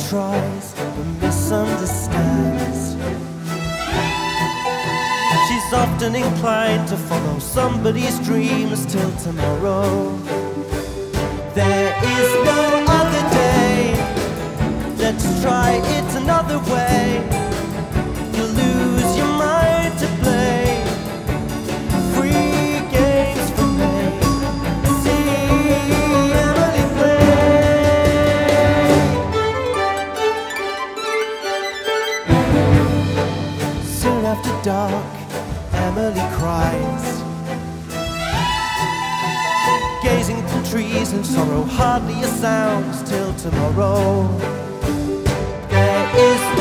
tries but misunderstands. She's often inclined to follow somebody's dreams till tomorrow. There is no other day. Let's try it another way. dark, Emily cries. Gazing through trees in sorrow, hardly a sound till tomorrow. There is